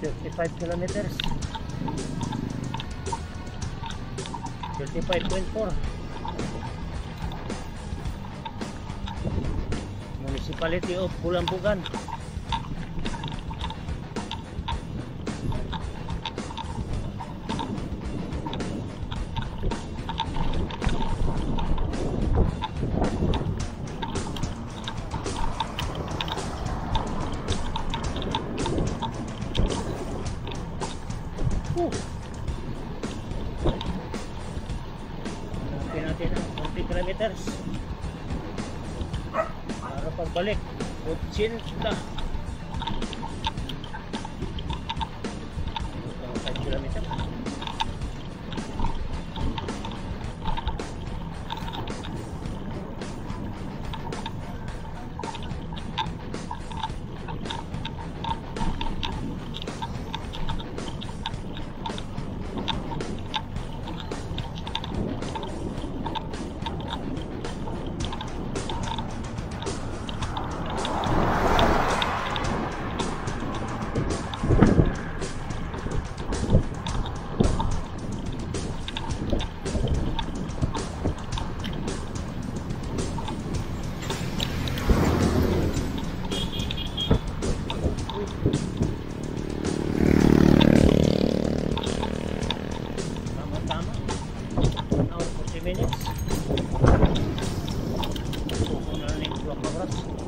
35 kilometers. 35.4 Municipality of Bulambugan Whew. Hanapin natin ang 20 kilometers. Para pagbalik, 80. Gracias.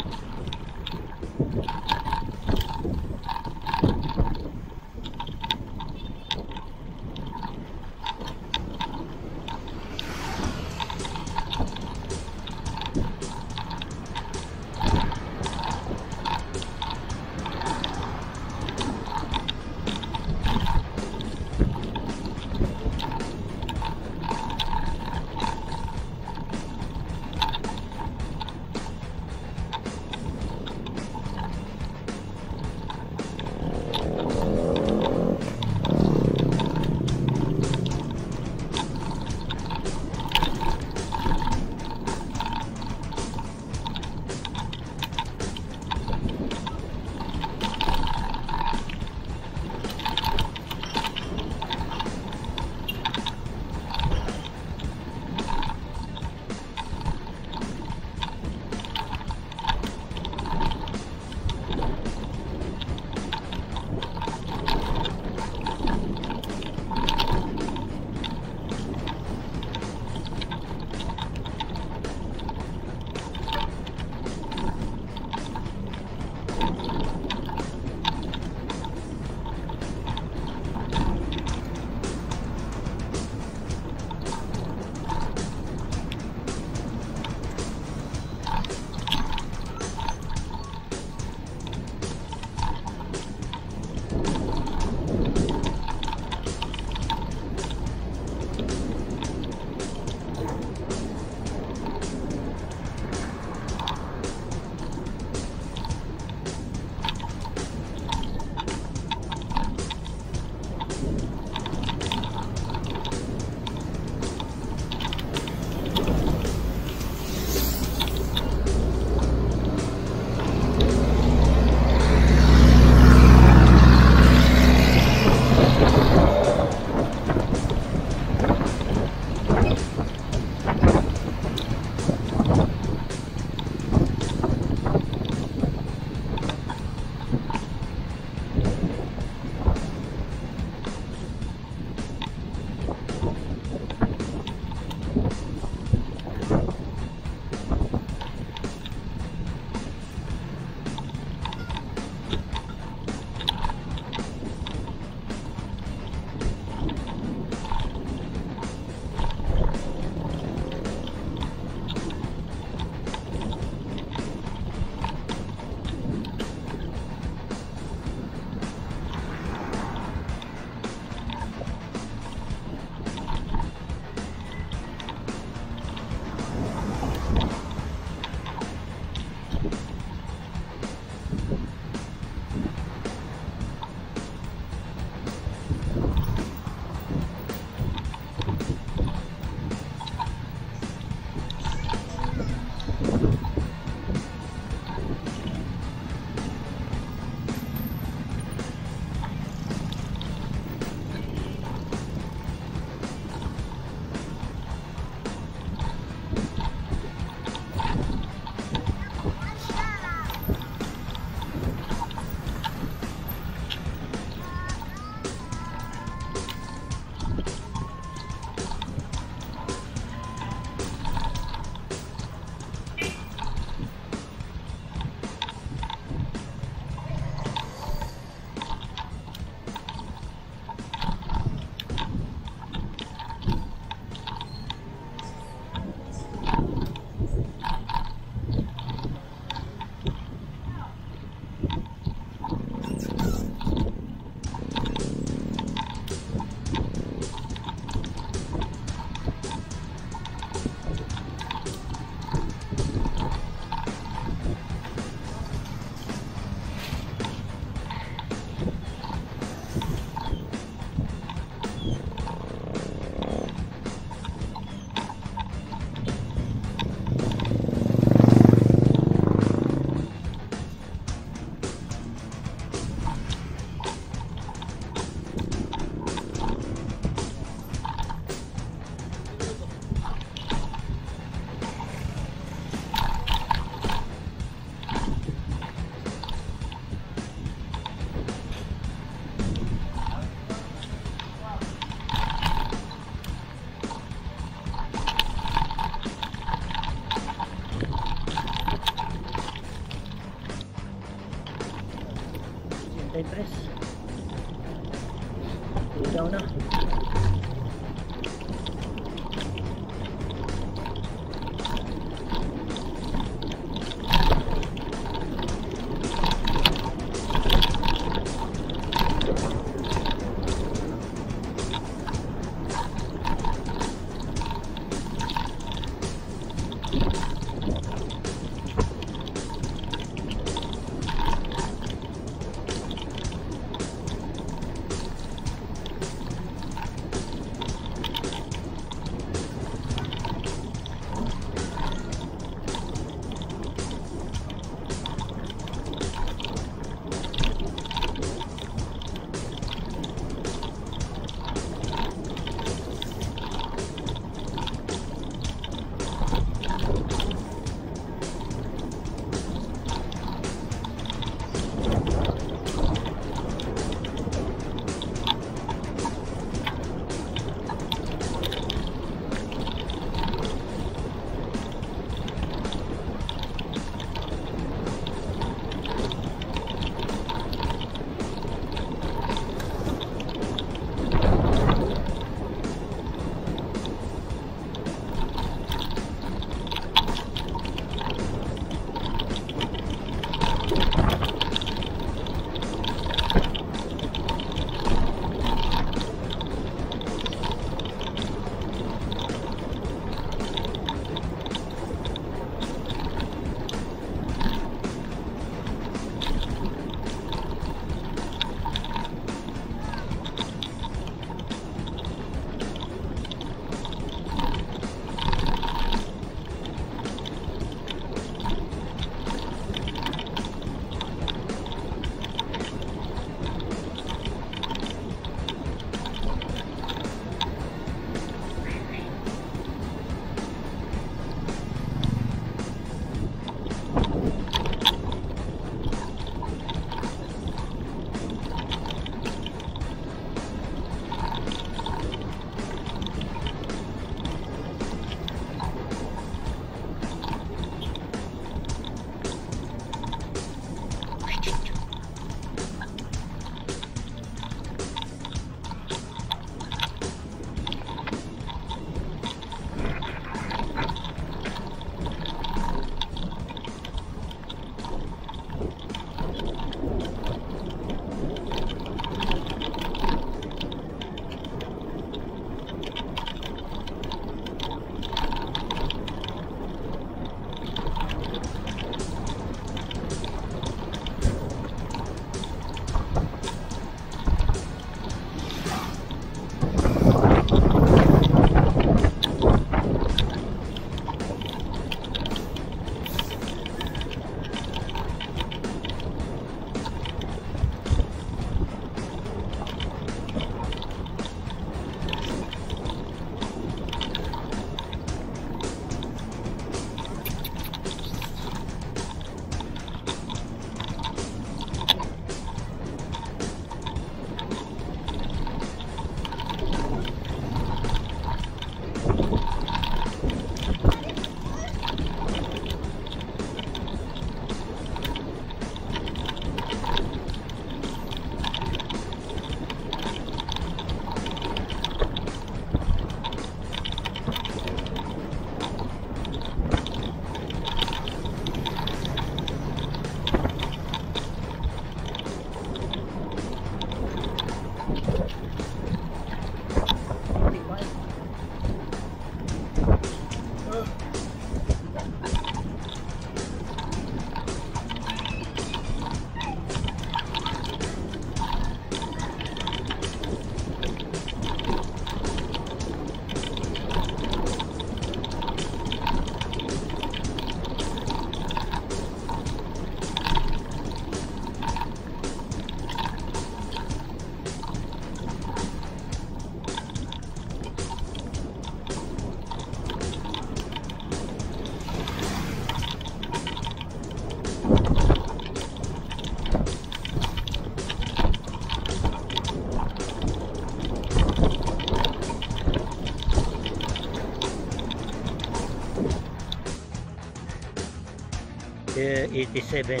eh, 87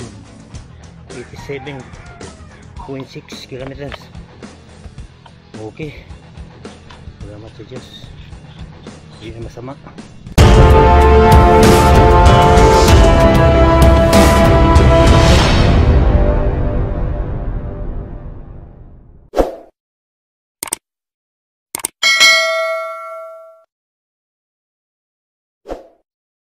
87.6 kilometers. Okay. Salamat sa Diyos. Hindi na masama